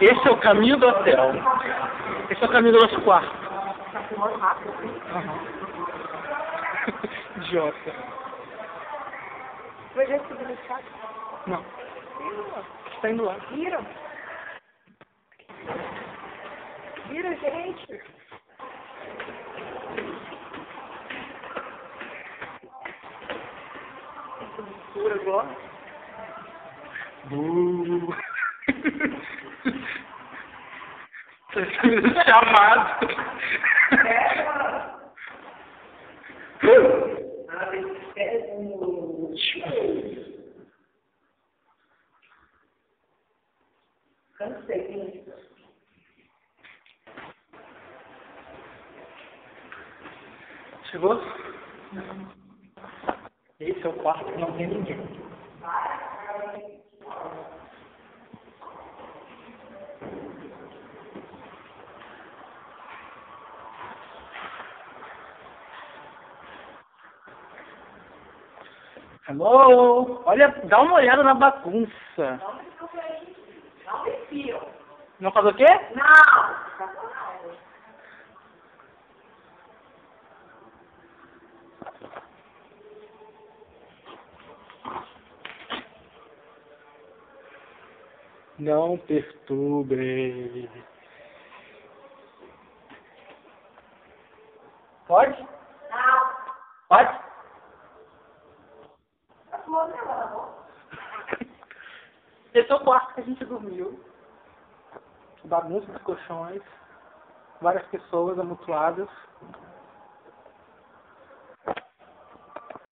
Esse é o caminho do hotel. Esse é o caminho do nosso quarto. Aham. Idiota. Vai já subir no escada? Não. Está indo lá. Viram? Viram, gente? Pura agora. Uh. Tá sendo chamado. Cansei. Chegou? Esse é o quarto que não tem ninguém. Hello? Olha, dá uma olhada na bagunça. Não me aí. Não me fio. Não faz o quê? Não! Não perturbe. Pode? Não! Pode? Esse é o quarto que a gente dormiu. Bagunça dos colchões. Várias pessoas amontoadas.